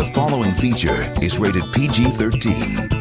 The following feature is rated PG 13.